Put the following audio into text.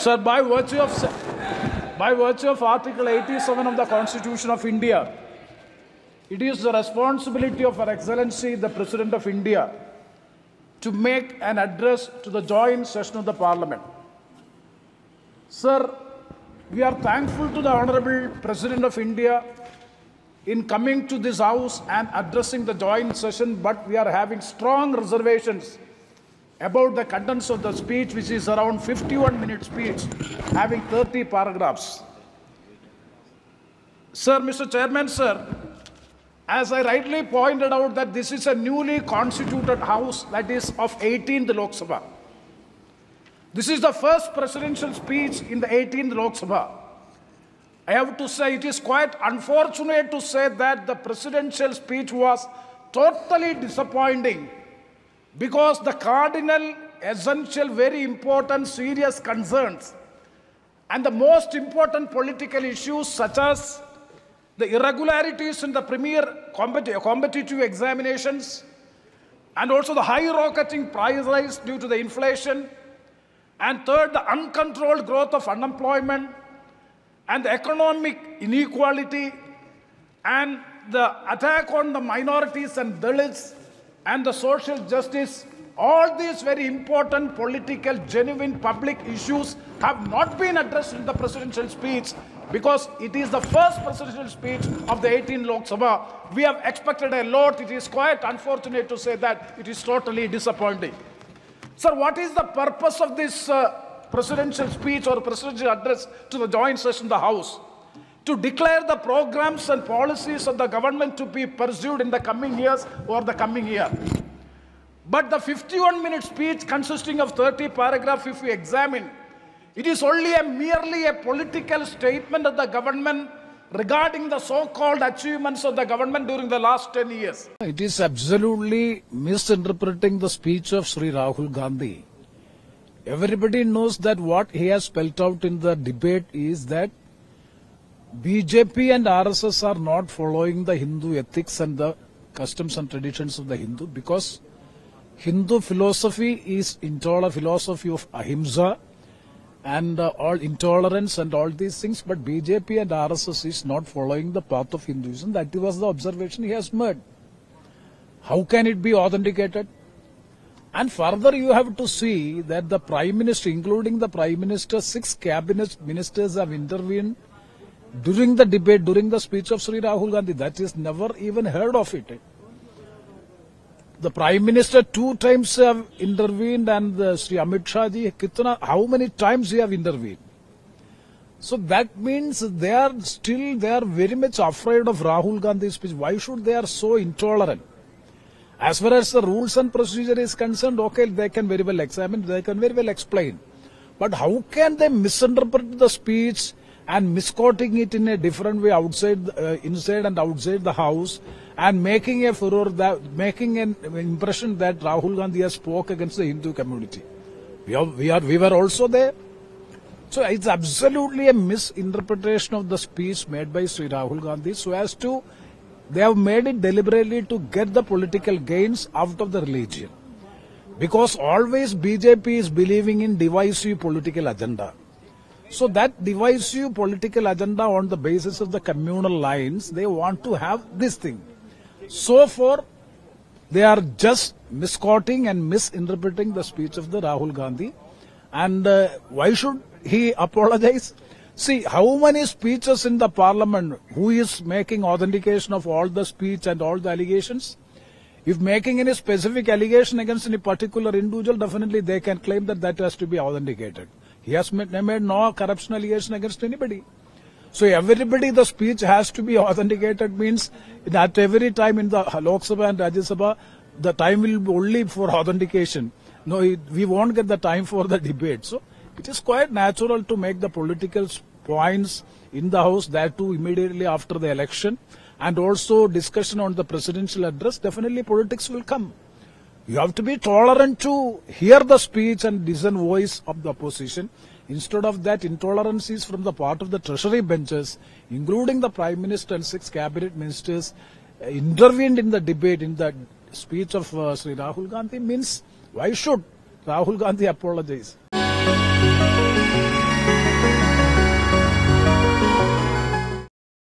Sir, by virtue of by virtue of Article 87 of the Constitution of India, it is the responsibility of Her Excellency the President of India to make an address to the joint session of the Parliament. Sir, we are thankful to the Honorable President of India in coming to this House and addressing the joint session, but we are having strong reservations about the contents of the speech, which is around 51 minute speech, having 30 paragraphs. Sir, Mr. Chairman, sir, as I rightly pointed out that this is a newly constituted house that is of 18th Lok Sabha. This is the first presidential speech in the 18th Lok Sabha. I have to say it is quite unfortunate to say that the presidential speech was totally disappointing because the cardinal, essential, very important, serious concerns and the most important political issues such as the irregularities in the premier competi- competitive examinations and also the high rocketing price rise due to the inflation and third the uncontrolled growth of unemployment and the economic inequality and the attack on the minorities and Dalits and the social justice, all these very important political, genuine public issues have not been addressed in the presidential speech because it is the first presidential speech of the 18 Lok Sabha. We have expected a lot. It is quite unfortunate to say that it is totally disappointing. Sir, what is the purpose of this uh, presidential speech or presidential address to the joint session of the House? To declare the programs and policies of the government to be pursued in the coming years or the coming year. But the 51 minute speech consisting of 30 paragraphs, if we examine, it is only a merely a political statement of the government regarding the so-called achievements of the government during the last 10 years. It is absolutely misinterpreting the speech of Sri Rahul Gandhi. Everybody knows that what he has spelt out in the debate is that BJP and RSS are not following the Hindu ethics and the customs and traditions of the Hindu because Hindu philosophy is intolerant philosophy of ahimsa and uh, all intolerance and all these things, but BJP and RSS is not following the path of Hinduism. That was the observation he has made. How can it be authenticated? And further, you have to see that the Prime Minister, including the Prime Minister, six cabinet ministers have intervened during the debate, during the speech of Sri Rahul Gandhi. That is never even heard of it. The Prime Minister two times have intervened and the Sri Amit Shah ji, how many times he have intervened? So that means they are still, they are very much afraid of Rahul Gandhi's speech. Why should they are so intolerant? As far as the rules and procedure is concerned, okay, they can very well examine, they can very well explain. But how can they misinterpret the speech and misquoting it in a different way outside, uh, inside and outside the house and making a furor that, making an impression that Rahul Gandhi has spoke against the Hindu community. We are, we are, we were also there. So it's absolutely a misinterpretation of the speech made by Sri Rahul Gandhi so as to they have made it deliberately to get the political gains out of the religion. Because always BJP is believing in divisive political agenda. So that divisive political agenda on the basis of the communal lines, they want to have this thing. So far, they are just misquoting and misinterpreting the speech of the Rahul Gandhi. And uh, why should he apologize? See, how many speeches in the parliament, who is making authentication of all the speech and all the allegations? If making any specific allegation against any particular individual, definitely they can claim that that has to be authenticated. He has made, made no corruption allegation against anybody. So everybody, the speech has to be authenticated means that every time in the Lok Sabha and Rajya Sabha, the time will be only for authentication. No, we won't get the time for the debate. So it is quite natural to make the political points in the House, that too immediately after the election, and also discussion on the presidential address. Definitely politics will come. You have to be tolerant to hear the speech and dissent voice of the opposition. Instead of that, intolerance is from the part of the treasury benches, including the Prime Minister and six cabinet ministers, uh, intervened in the debate in the speech of uh, Sri Rahul Gandhi means why should Rahul Gandhi apologize?